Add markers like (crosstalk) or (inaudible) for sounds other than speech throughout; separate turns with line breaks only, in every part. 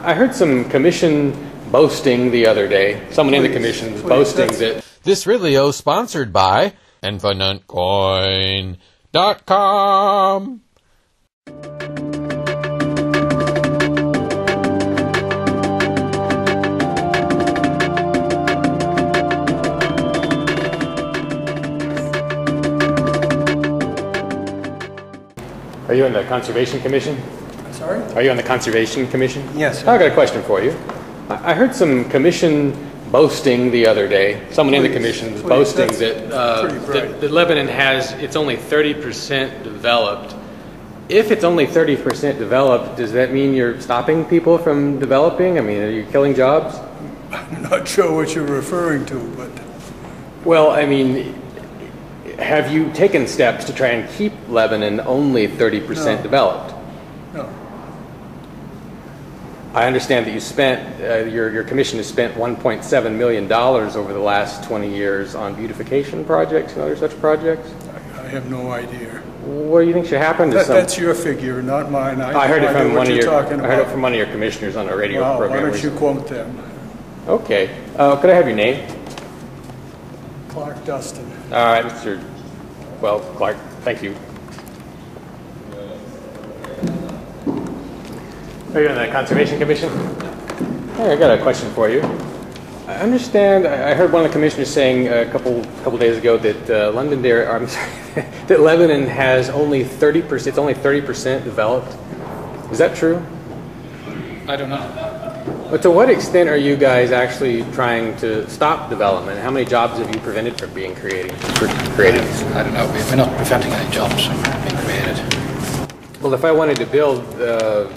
I heard some commission boasting the other day. Someone in the commission was
please,
boasting that
This video sponsored by InfiniteCoin.com.
Are you in the Conservation Commission? Are you on the Conservation Commission?
Yes.
I got a question for you. I heard some commission boasting the other day. Someone in the commission was
please,
boasting that, uh, that, that Lebanon has it's only 30% developed. If it's only 30% developed, does that mean you're stopping people from developing? I mean, are you killing jobs? (laughs)
I'm not sure what you're referring to, but
Well, I mean, have you taken steps to try and keep Lebanon only 30%
No.
developed?
no.
I understand that you spent, uh, your, your commission has spent $1.7 million over the last 20 years on beautification projects and other such projects.
I have no idea.
What do you think should happen to
That,
some?
that's your figure, not mine. I
I heard it
no idea
from
what
one of
you're
your,
talking
I heard it
about.
from one of your commissioners on a radio
Wow, why
program.
don't you
recently.
quote them?
Okay. Uh, could I have your name?
Clark Dustin.
All right, Mr. Well, Clark, thank you. Are you on the Conservation Commission? Hey, I got a question for you. I understand, I I heard one of the commissioners saying a couple, couple days ago that uh, Londonderry, or I'm (laughs) sorry, that Lebanon has only 30%, it's only 30% developed. Is that true?
I don't know.
But to what extent are you guys actually trying to stop development? How many jobs have you prevented from being creating, created?
I don't know. We're not preventing any jobs from being created.
Well, if I wanted to build, uh,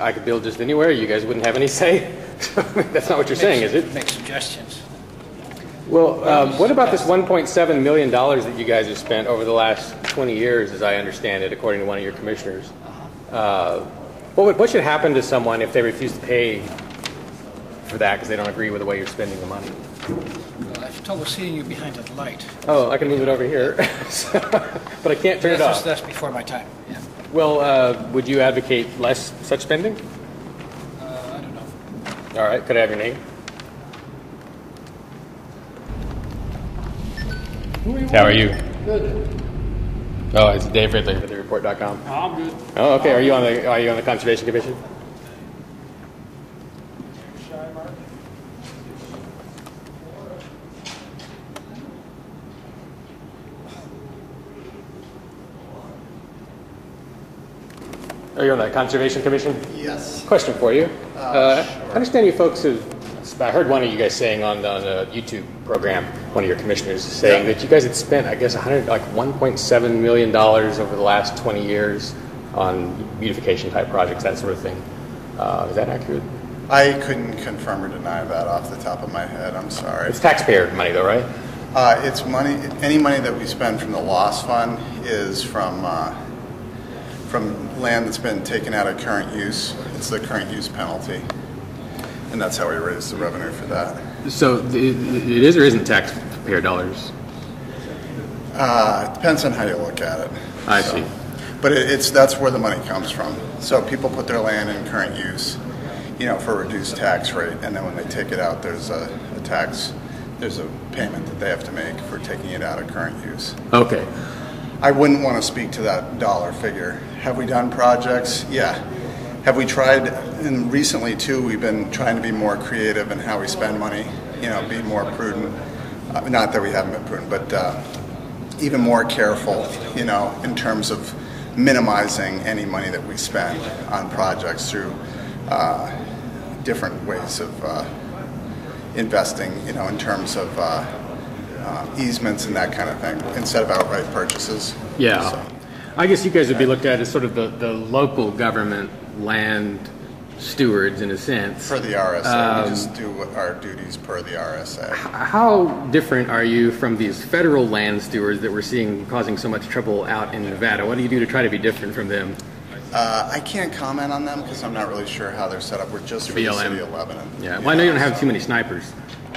I could build just anywhere. You guys wouldn't have any say. (laughs) That's not what you're saying, is it?
Make suggestions.
Well, um, what about this 1.7 million dollars that you guys have spent over the last 20 years, as I understand it, according to one of your commissioners? Uh, what, would, what should happen to someone if they refuse to pay for that because they don't agree with the way you're spending the money?
Well, I've trouble seeing you behind that light.
Oh, I can move it over here, (laughs) but I can't turn it
that's,
off.
that's before my time.
Well, uh, would you advocate less such spending?
Uh, I don't know.
All right, could I have your name? How are you? Good. Oh, it's Dave Ridley with thereport.com.
I'm good.
Oh, okay. Are you on the Are you on the Conservation Commission? Are you on the Conservation Commission?
Yes.
Question for you. Uh, I understand you folks have. I heard one of you guys saying on, on a YouTube program, one of your commissioners saying
Yeah.
that you guys had spent, I guess, 100, like 1.7 million dollars over the last 20 years on beautification type projects, that sort of thing. Uh, is that accurate?
I couldn't confirm or deny that off the top of my head. I'm sorry.
It's taxpayer money, though, right?
Uh, it's money. Any money that we spend from the loss fund is from uh, from land that's been taken out of current use. It's the current use penalty, and that's how we raise the revenue for that.
So it, it is or isn't taxpayer dollars?
Uh, it depends on how you look at it.
I
So-
see.
But it, it's that's where the money comes from. So people put their land in current use, you know, for a reduced tax rate, and then when they take it out, there's a, a tax, there's a payment that they have to make for taking it out of current use.
Okay.
I wouldn't want to speak to that dollar figure. Have we done projects? Yeah. Have we tried, and recently too, we've been trying to be more creative in how we spend money, you know, be more prudent. Uh, not that we haven't been prudent, but uh, even more careful, you know, in terms of minimizing any money that we spend on projects through uh, different ways of uh, investing, you know, in terms of uh, uh, easements and that kind of thing, instead of outright purchases.
Yeah.
So,
I guess you guys would be looked at as sort of the, the local government land stewards in a sense.
For the RSA,
Um,
we just do our duties per the RSA.
How different are you from these federal land stewards that we're seeing causing so much trouble out in Nevada? What do you do to try to be different from them?
Uh, I can't comment on them because I'm not really sure how they're set up. We're just for the
BLM.
city of Lebanon.
Yeah. Well, I know you don't have too many snipers.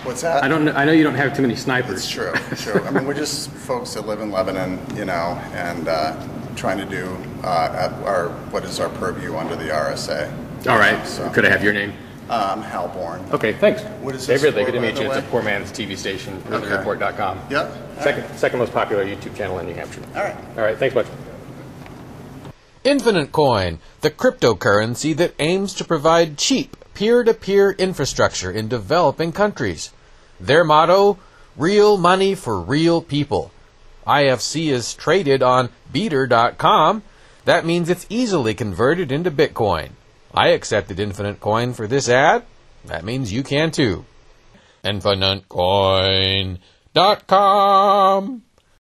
What's that?
I don't. Know, I know you don't have too many snipers.
It's true, true. I mean, we're just folks that live in Lebanon, you know, and uh, trying to do uh, at our what is our purview under the RSA.
All right.
So,
Could I have your name?
um, Hal Bourne.
Okay, thanks.
What is this
David, they
for,
good to meet
the
you. It's a poor man's TV station,
Okay.
Report.com.
Yep.
Second, second most popular YouTube channel in New Hampshire.
All right.
All right, thanks much.
Infinite Coin, the cryptocurrency that aims to provide cheap peer to peer infrastructure in developing countries. Their motto real money for real people. IFC is traded on bter.com. That means it's easily converted into Bitcoin. I accepted Infinite Coin for this ad. That means you can too. InfiniteCoin.com.